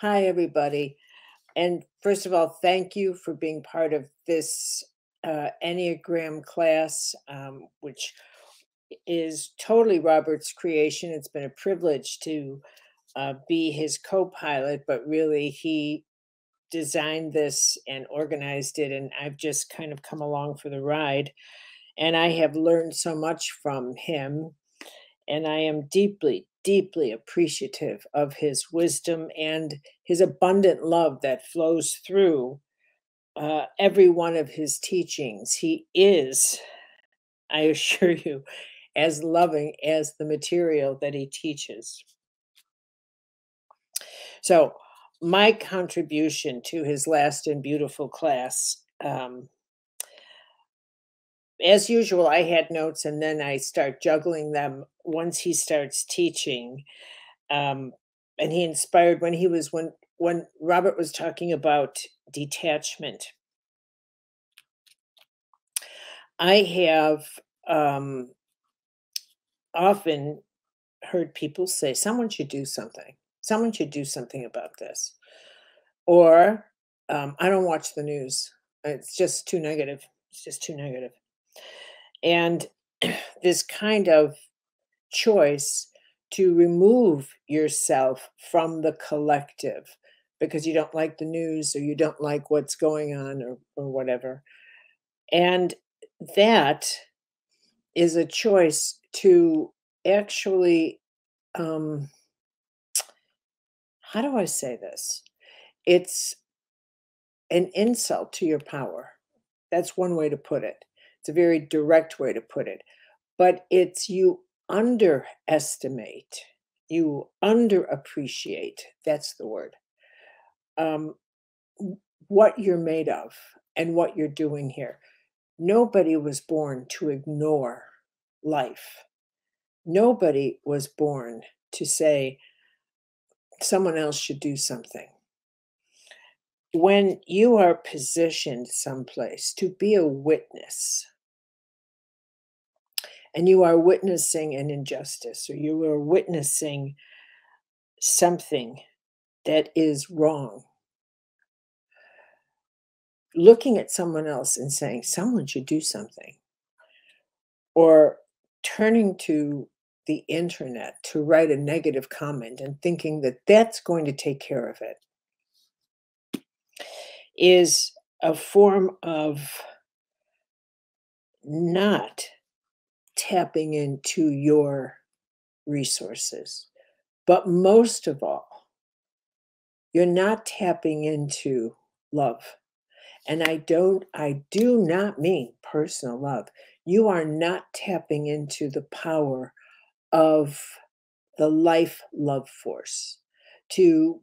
Hi, everybody. And first of all, thank you for being part of this uh, Enneagram class, um, which is totally Robert's creation. It's been a privilege to uh, be his co pilot, but really, he designed this and organized it. And I've just kind of come along for the ride. And I have learned so much from him. And I am deeply, deeply appreciative of his wisdom and his abundant love that flows through uh, every one of his teachings. He is, I assure you, as loving as the material that he teaches. So, my contribution to his last and beautiful class, um, as usual, I had notes and then I start juggling them once he starts teaching. Um, and he inspired when he was when when Robert was talking about detachment. I have um, often heard people say, someone should do something. Someone should do something about this. Or, um, I don't watch the news. It's just too negative. It's just too negative. And this kind of choice to remove yourself from the collective because you don't like the news or you don't like what's going on or, or whatever. And that is a choice to actually um how do i say this? It's an insult to your power. That's one way to put it. It's a very direct way to put it. But it's you underestimate you underappreciate that's the word um what you're made of and what you're doing here nobody was born to ignore life Nobody was born to say someone else should do something. When you are positioned someplace to be a witness, and you are witnessing an injustice or you are witnessing something that is wrong, looking at someone else and saying, someone should do something, or turning to the internet to write a negative comment and thinking that that's going to take care of it is a form of not tapping into your resources. But most of all, you're not tapping into love. And I don't, I do not mean personal love. You are not tapping into the power of the life love force to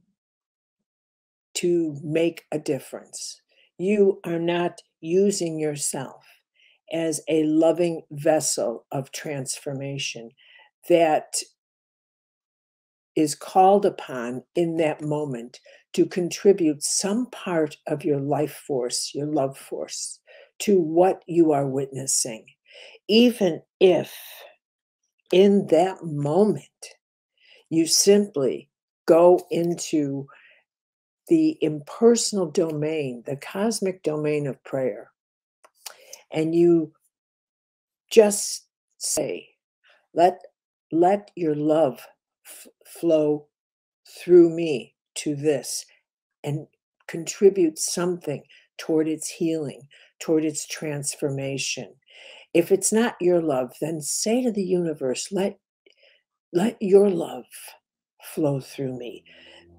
to make a difference you are not using yourself as a loving vessel of transformation that is called upon in that moment to contribute some part of your life force, your love force, to what you are witnessing, even if in that moment, you simply go into the impersonal domain, the cosmic domain of prayer, and you just say, let, let your love f- flow through me to this and contribute something toward its healing, toward its transformation. If it's not your love, then say to the universe, let, let your love flow through me.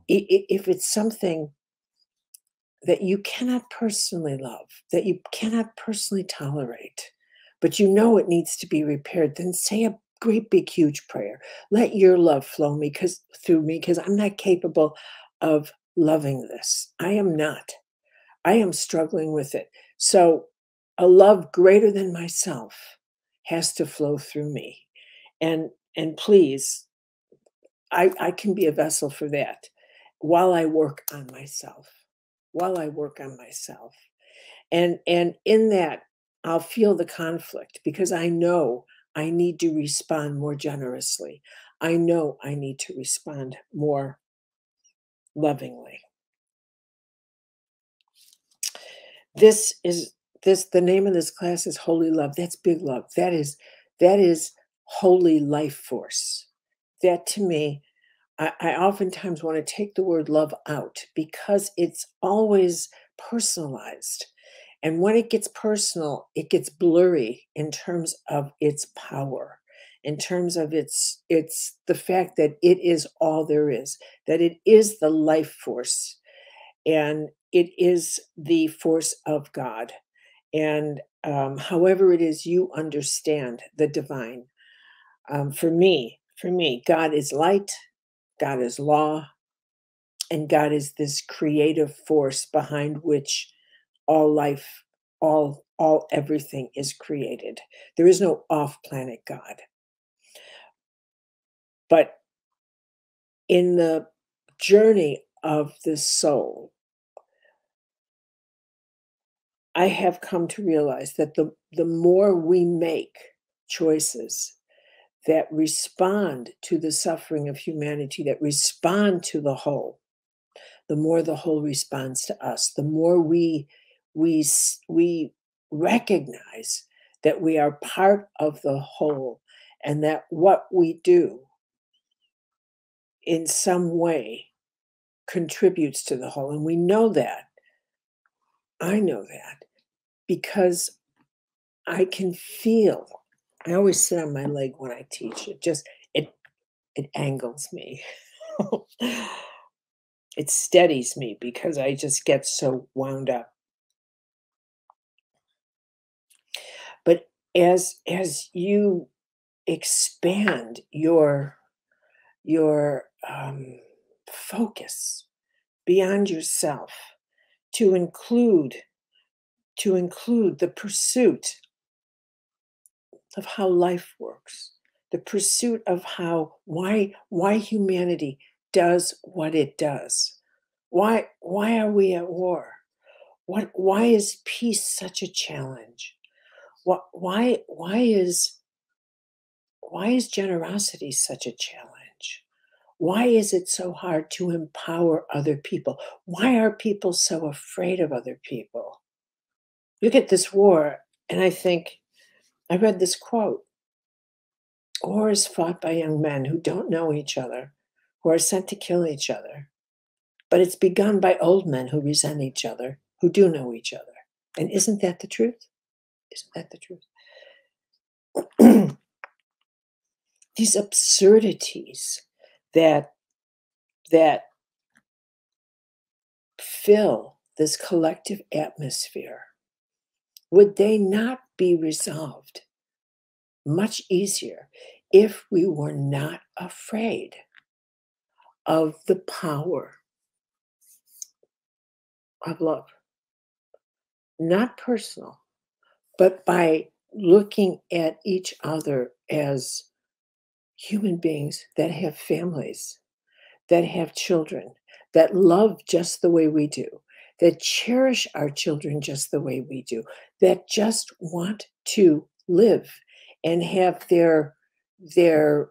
If it's something that you cannot personally love, that you cannot personally tolerate, but you know it needs to be repaired, then say a great big huge prayer. Let your love flow me because through me because I'm not capable of loving this. I am not. I am struggling with it. So a love greater than myself has to flow through me and and please i i can be a vessel for that while i work on myself while i work on myself and and in that i'll feel the conflict because i know i need to respond more generously i know i need to respond more lovingly. This is this the name of this class is holy love. That's big love. That is that is holy life force. That to me, I, I oftentimes want to take the word love out because it's always personalized. And when it gets personal, it gets blurry in terms of its power, in terms of its it's the fact that it is all there is, that it is the life force, and it is the force of God. And um, however it is you understand the divine, um, for me, for me, God is light, God is law, and God is this creative force behind which all life, all all everything is created. There is no off-planet God. But in the journey of the soul, I have come to realize that the, the more we make choices that respond to the suffering of humanity, that respond to the whole, the more the whole responds to us, the more we we we recognize that we are part of the whole and that what we do in some way contributes to the whole. And we know that. I know that because i can feel I always sit on my leg when I teach. It just it it angles me. it steadies me because I just get so wound up. But as as you expand your your um, focus beyond yourself to include to include the pursuit of how life works, the pursuit of how why why humanity does what it does. Why why are we at war? What why is peace such a challenge? What why why is why is generosity such a challenge? Why is it so hard to empower other people? Why are people so afraid of other people? Look at this war, and I think I read this quote War is fought by young men who don't know each other, who are sent to kill each other. But it's begun by old men who resent each other, who do know each other. And isn't that the truth? Isn't that the truth? These absurdities that that fill this collective atmosphere would they not be resolved much easier if we were not afraid of the power of love? Not personal, but by looking at each other as human beings that have families, that have children, that love just the way we do, that cherish our children just the way we do, that just want to live and have their their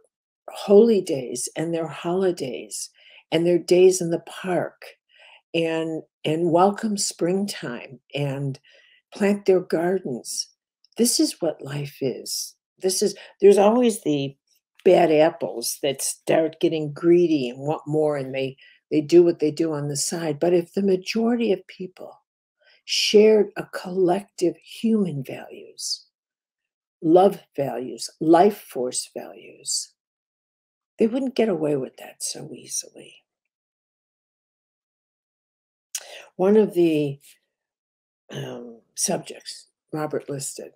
holy days and their holidays and their days in the park and and welcome springtime and plant their gardens. This is what life is. This is there's always the bad apples that start getting greedy and want more and they they do what they do on the side. But if the majority of people shared a collective human values, love values, life force values, they wouldn't get away with that so easily. One of the um, subjects Robert listed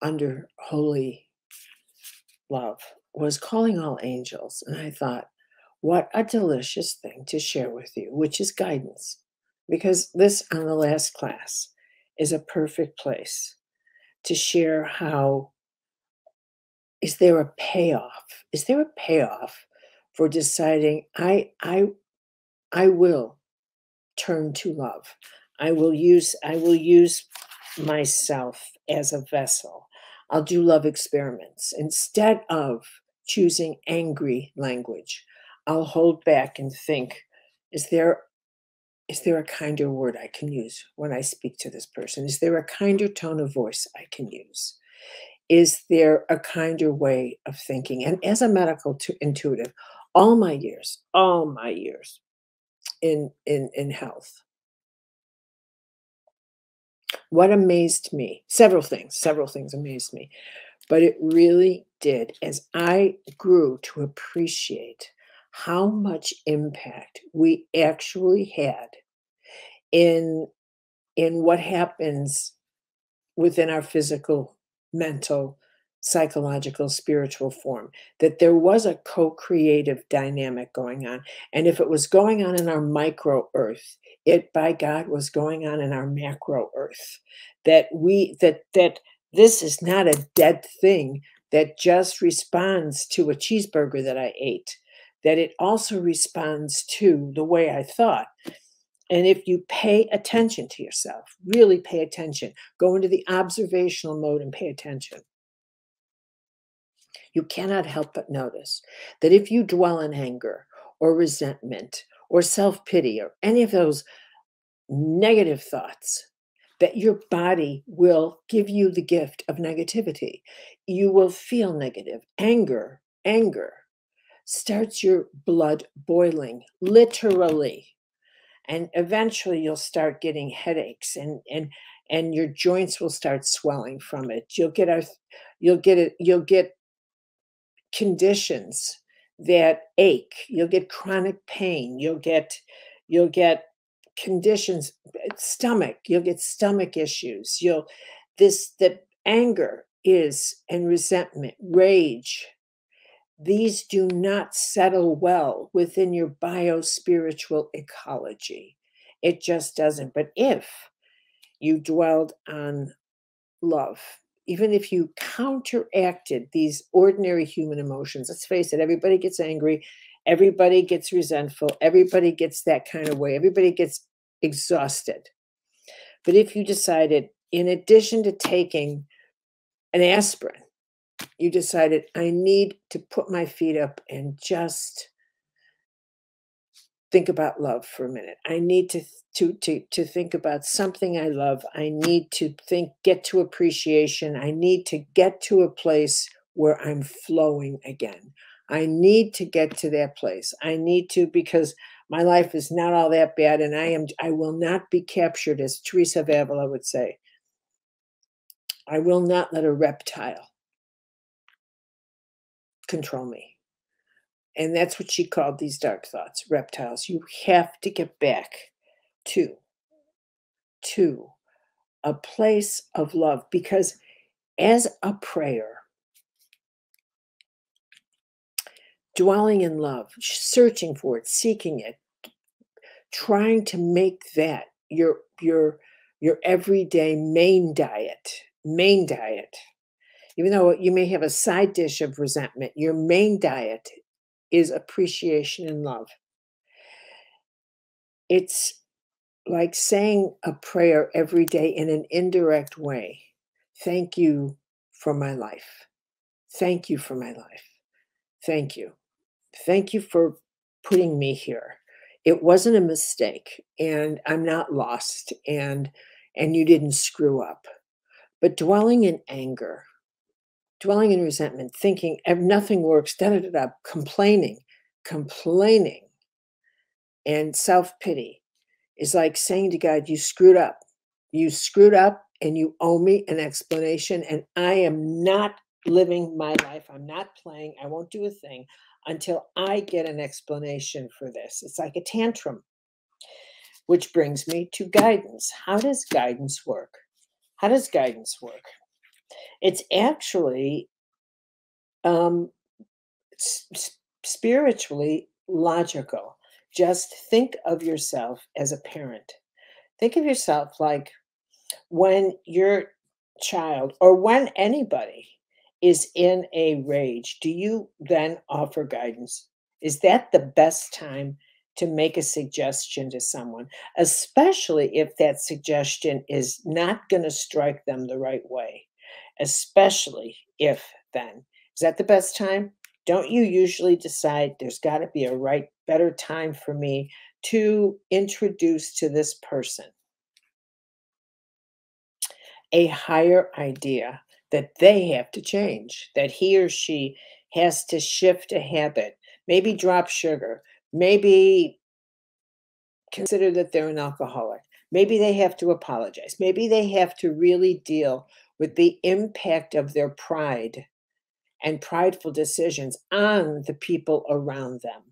under holy love was calling all angels. And I thought, what a delicious thing to share with you, which is guidance. Because this on the last class is a perfect place to share how is there a payoff? Is there a payoff for deciding I I I will turn to love. I will use I will use myself as a vessel. I'll do love experiments instead of choosing angry language I'll hold back and think Is there is there a kinder word I can use when I speak to this person? Is there a kinder tone of voice I can use? Is there a kinder way of thinking? And as a medical to, intuitive, all my years, all my years in in in health, what amazed me, several things, several things amazed me, but it really did as I grew to appreciate how much impact we actually had in in what happens within our physical mental psychological spiritual form that there was a co-creative dynamic going on. And if it was going on in our micro earth it by god was going on in our macro earth that we that that this is not a dead thing that just responds to a cheeseburger that i ate that it also responds to the way i thought and if you pay attention to yourself really pay attention go into the observational mode and pay attention you cannot help but notice that if you dwell in anger or resentment or self pity or any of those negative thoughts, that your body will give you the gift of negativity. You will feel negative. Anger, anger starts your blood boiling, literally. And eventually you'll start getting headaches and, and, and your joints will start swelling from it. You'll get a, you'll get it, you'll get conditions that ache you'll get chronic pain you'll get you'll get conditions stomach you'll get stomach issues you'll this the anger is and resentment rage these do not settle well within your bio spiritual ecology it just doesn't but if you dwelled on love even if you counteracted these ordinary human emotions, let's face it, everybody gets angry, everybody gets resentful, everybody gets that kind of way, everybody gets exhausted. But if you decided, in addition to taking an aspirin, you decided, I need to put my feet up and just think about love for a minute. I need to to to to think about something I love. I need to think get to appreciation. I need to get to a place where I'm flowing again. I need to get to that place. I need to because my life is not all that bad and I am I will not be captured as Teresa of Avila would say. I will not let a reptile control me. And that's what she called these dark thoughts, reptiles. You have to get back to, to a place of love because as a prayer, dwelling in love, searching for it, seeking it, trying to make that your your your everyday main diet, main diet. Even though you may have a side dish of resentment, your main diet is appreciation and love. It's like saying a prayer every day in an indirect way. Thank you for my life. Thank you for my life. Thank you. Thank you for putting me here. It wasn't a mistake and I'm not lost and and you didn't screw up. But dwelling in anger dwelling in resentment, thinking nothing works, da da da da, complaining, complaining, and self pity is like saying to God, You screwed up. You screwed up and you owe me an explanation. And I am not living my life. I'm not playing. I won't do a thing until I get an explanation for this. It's like a tantrum, which brings me to guidance. How does guidance work? How does guidance work? It's actually um, spiritually logical. Just think of yourself as a parent. Think of yourself like when your child or when anybody is in a rage, do you then offer guidance? Is that the best time to make a suggestion to someone, especially if that suggestion is not going to strike them the right way? Especially if then. Is that the best time? Don't you usually decide there's got to be a right, better time for me to introduce to this person a higher idea that they have to change, that he or she has to shift a habit, maybe drop sugar, maybe consider that they're an alcoholic. Maybe they have to apologize. Maybe they have to really deal with the impact of their pride and prideful decisions on the people around them.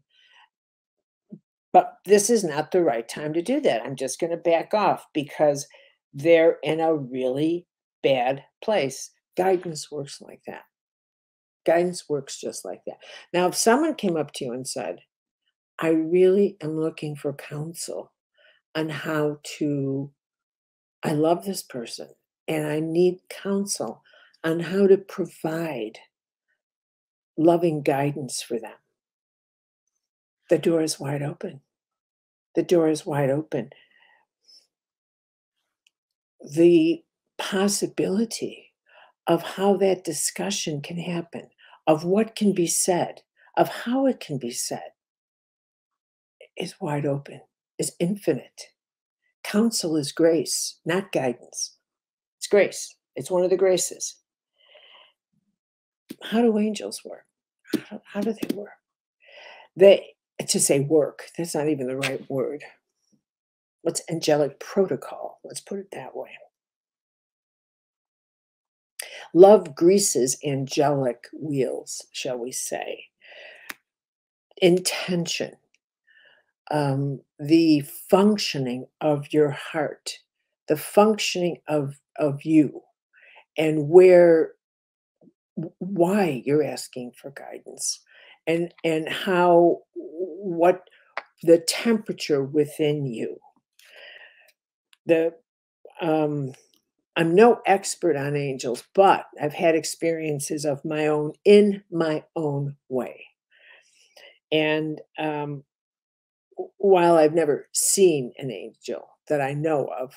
But this is not the right time to do that. I'm just going to back off because they're in a really bad place. Guidance works like that. Guidance works just like that. Now, if someone came up to you and said, I really am looking for counsel on how to, I love this person and I need counsel on how to provide loving guidance for them. The door is wide open. The door is wide open. The possibility of how that discussion can happen, of what can be said, of how it can be said, is wide open, is infinite. Counsel is grace, not guidance. It's grace. It's one of the graces. How do angels work? How, do they work? They to say work, that's not even the right word. What's angelic protocol? Let's put it that way. Love greases angelic wheels, shall we say. Intention, um, the functioning of your heart, the functioning of, of you, and where, why you're asking for guidance, and and how what the temperature within you. The um, I'm no expert on angels, but I've had experiences of my own in my own way. And um, while I've never seen an angel that I know of,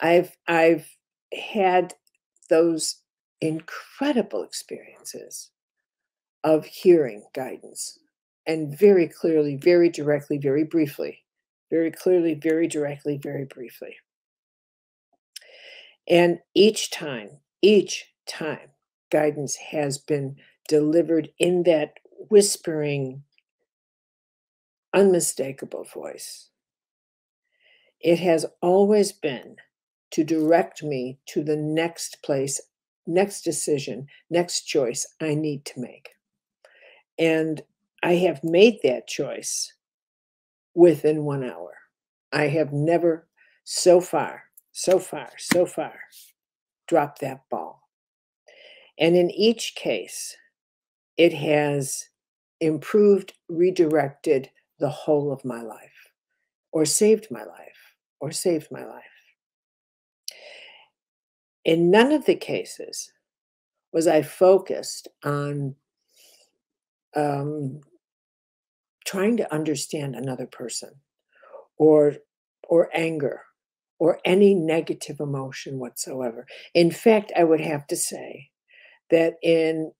I've I've had those incredible experiences of hearing guidance and very clearly, very directly, very briefly very clearly, very directly, very briefly. And each time, each time, guidance has been delivered in that whispering, unmistakable voice. It has always been to direct me to the next place, next decision, next choice I need to make. And I have made that choice within one hour. I have never so far, so far, so far dropped that ball. And in each case, it has improved, redirected the whole of my life, or saved my life, or saved my life. In none of the cases was I focused on um, trying to understand another person or or anger or any negative emotion whatsoever. In fact, I would have to say that in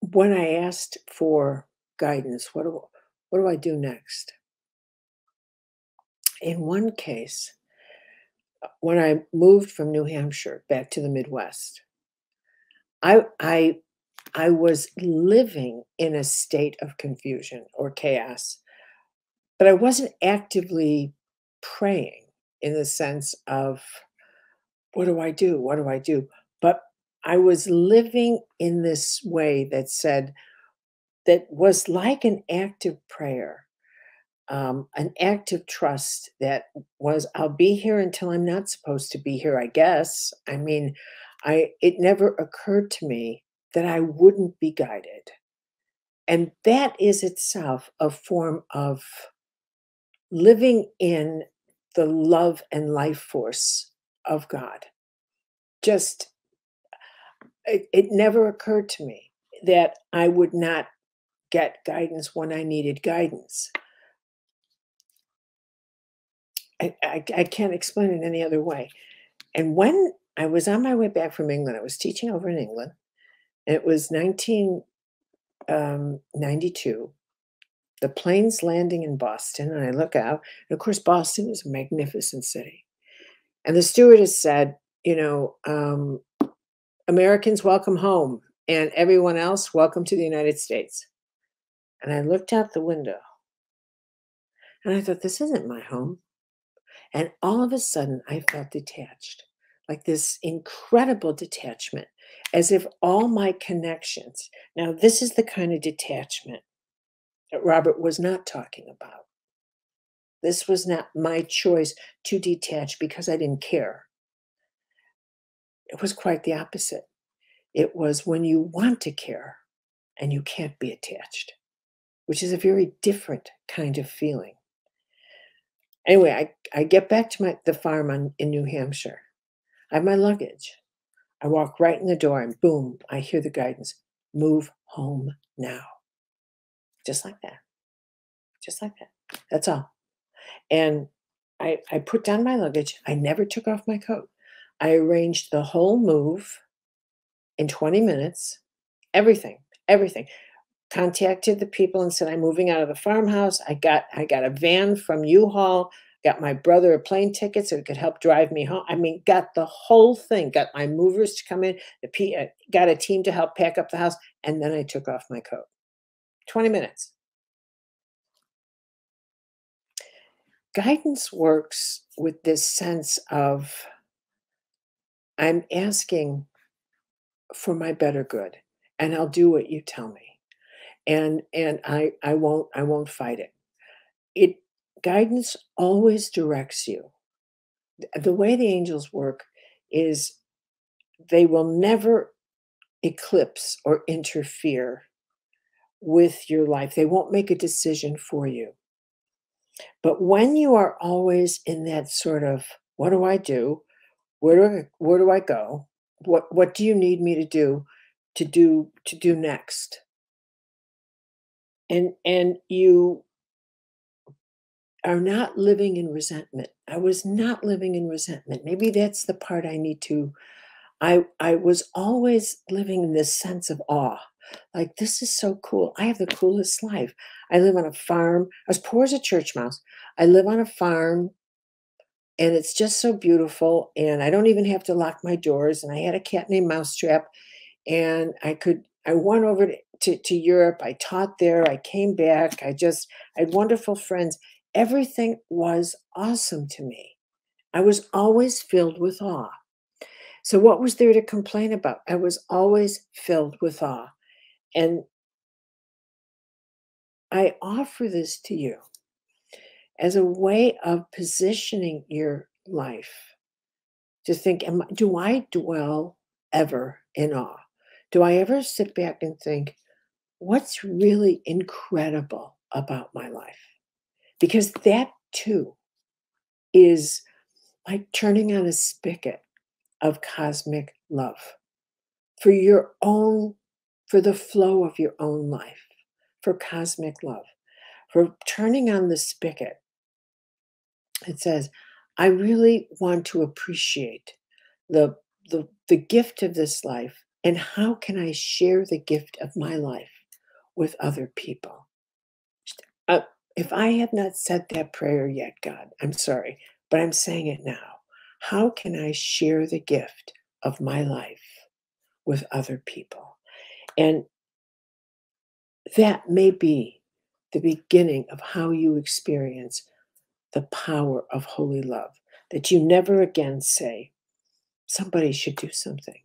when I asked for guidance, what do, what do I do next? In one case, when I moved from New Hampshire back to the Midwest, I I I was living in a state of confusion or chaos, but I wasn't actively praying in the sense of, what do I do? What do I do? But I was living in this way that said, that was like an active prayer, um, an active trust that was, I'll be here until I'm not supposed to be here, I guess. I mean, I it never occurred to me that I wouldn't be guided. And that is itself a form of living in the love and life force of God. Just, it, it never occurred to me that I would not get guidance when I needed guidance. I, I, can't explain it any other way. And when I was on my way back from England, I was teaching over in England, it was 1992. Um, the plane's landing in Boston, and I look out, and of course, Boston is a magnificent city. And the stewardess said, you know, um, Americans welcome home, and everyone else welcome to the United States. And I looked out the window, and I thought, this isn't my home. And all of a sudden, I felt detached, like this incredible detachment, as if all my connections. Now, this is the kind of detachment that Robert was not talking about. This was not my choice to detach because I didn't care. It was quite the opposite. It was when you want to care and you can't be attached, which is a very different kind of feeling. Anyway, I, I get back to my, the farm on, in New Hampshire. I have my luggage. I walk right in the door and boom, I hear the guidance move home now. Just like that. Just like that. That's all. And I, I put down my luggage. I never took off my coat. I arranged the whole move in 20 minutes, everything, everything. Contacted the people and said, I'm moving out of the farmhouse. I got I got a van from U-Haul, got my brother a plane ticket so he could help drive me home. I mean, got the whole thing, got my movers to come in, the P, uh, got a team to help pack up the house, and then I took off my coat. 20 minutes. Guidance works with this sense of I'm asking for my better good and I'll do what you tell me. And and I I won't I won't fight it. It guidance always directs you. The way the angels work is they will never eclipse or interfere with your life. They won't make a decision for you. But when you are always in that sort of, what do I do? Where do I, where do I go? What what do you need me to do to do to do next? And and you are not living in resentment. I was not living in resentment. Maybe that's the part I need to I I was always living in this sense of awe. Like this is so cool. I have the coolest life. I live on a farm. I was poor as a church mouse. I live on a farm and it's just so beautiful. And I don't even have to lock my doors. And I had a cat named Mousetrap and I could, I went over to, to, to Europe. I taught there. I came back. I just, I had wonderful friends. Everything was awesome to me. I was always filled with awe. So, what was there to complain about? I was always filled with awe. And I offer this to you as a way of positioning your life to think, am, do I dwell ever in awe? Do I ever sit back and think, what's really incredible about my life? Because that too is like turning on a spigot of cosmic love for your own, for the flow of your own life for cosmic love, for turning on the spigot. It says, I really want to appreciate the, the, the gift of this life and how can I share the gift of my life with other people? Uh, if I have not said that prayer yet, God, I'm sorry, but I'm saying it now. How can I share the gift of my life with other people? And that may be the beginning of how you experience the power of holy love. That you never again say, somebody should do something.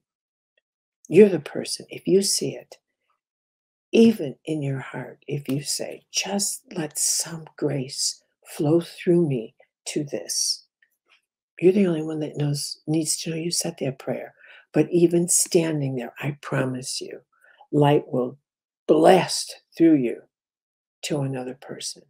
You're the person, if you see it, even in your heart, if you say, just let some grace flow through me to this. You're the only one that knows, needs to know you said that prayer. But even standing there, I promise you, light will blast through you to another person.